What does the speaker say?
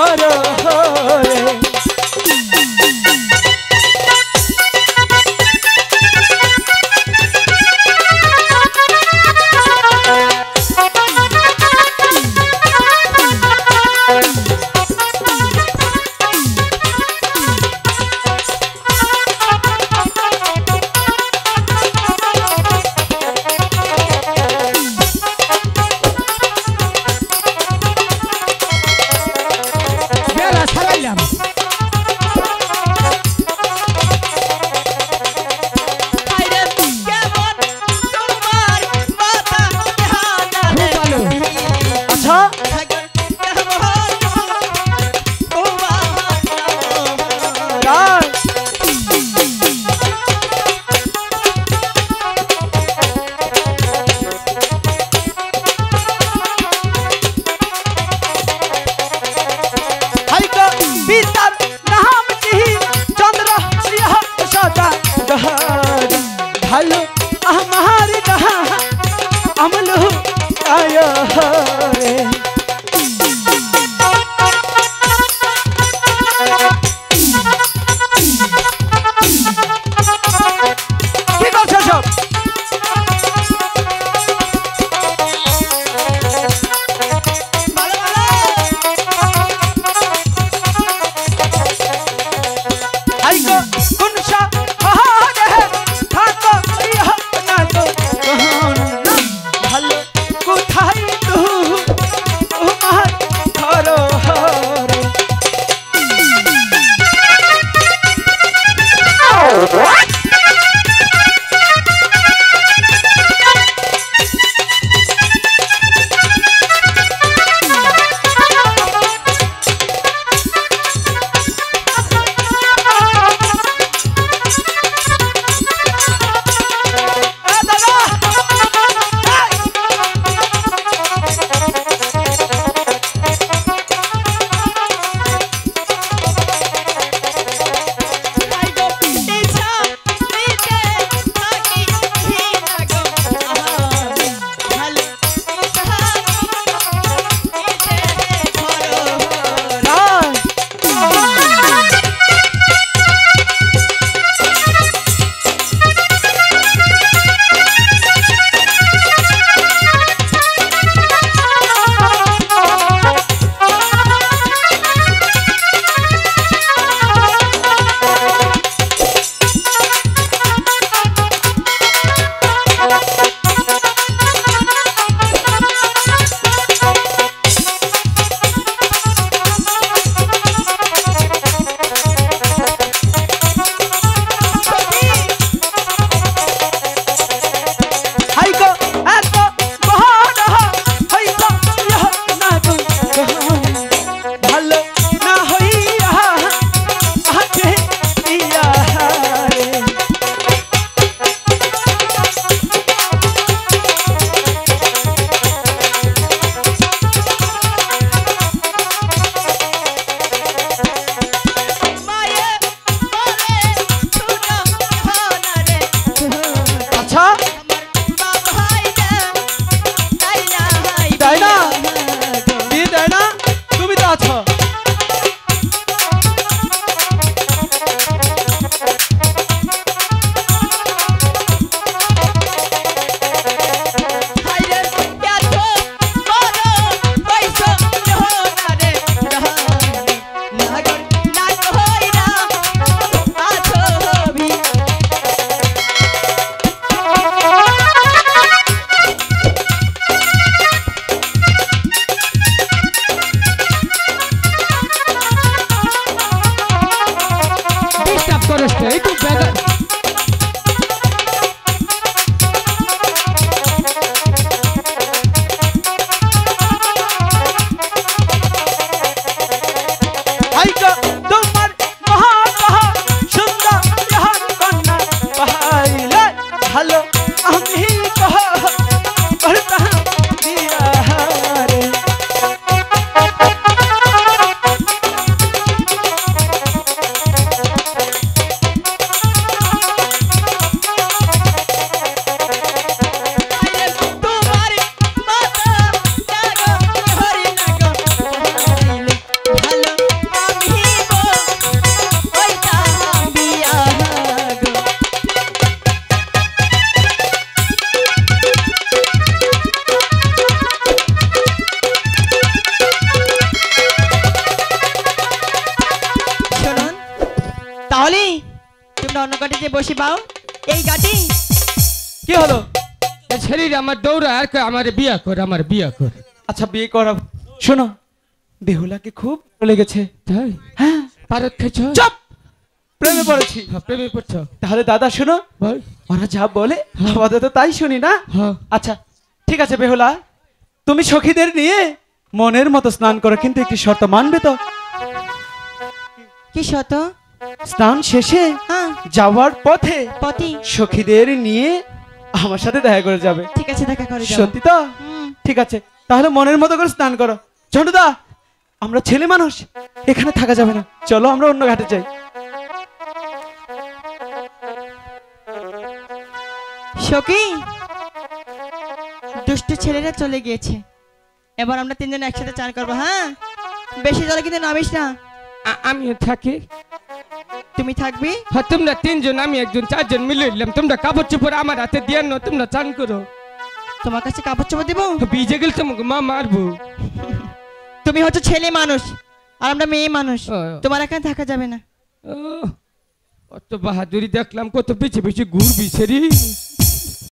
Agora! आलो हमारे कहा अमलो आया है। তাহলে তোমরা অন্য গাড়িতে বসে পাও। এই গাড়ি কি হলো? শরীর আমার দৌড়া আর আমার বিয়া কর আমার বিয়া কর। আচ্ছা বিয়ে করা শোনো বেহুলাকে খুব ভালো লেগেছে। তাই? হ্যাঁ। পারত চপ! প্রেমে পড়েছি। হ্যাঁ, প্রেমে পড়ছ। তাহলে দাদা শোনো বল। ওরা যা বলে আপাতত তাই শুনি না। হ্যাঁ। আচ্ছা ঠিক আছে বেহুলা। তুমি সখীদের নিয়ে মনের মতো স্নান করো কিন্তু একটি শর্ত মানবে তো? কি শত স্নান শেষে যাওয়ার পথে পতি সখীদের নিয়ে আমার সাথে দেখা করে যাবে। ঠিক আছে দেখা করে সত্যি তো? ঠিক আছে তাহলে মনের মতো করে স্নান করো। ঝন্টুদা আমরা ছেলে মানুষ এখানে থাকা যাবে না। চলো আমরা অন্য ঘাটে যাই। সখী দুষ্টু ছেলেরা চলে গিয়েছে। এবার আমরা তিনজন একসাথে চান করব হ্যাঁ? বেশি জলে কিন্তু নামিস না। আমিও থাকি। তুমি থাকবি? হ্যাঁ তোমরা তিনজন আমি একজন চারজন মিলে নিলাম তোমরা কাপড় চোপড় আমার হাতে দিয়ে না তোমরা চান করো। তোমার কাছে কাপড় চোপড় দেবো? ভিজে গেলে তোমাকে মা মারবো। তুমি হচ্ছে ছেলে মানুষ আর আমরা মেয়ে মানুষ। তোমার এখানে থাকা যাবে না। ও, কত বাহাদুরি দেখলাম কত বেছে পিছিয়ে ঘুরবি সেরি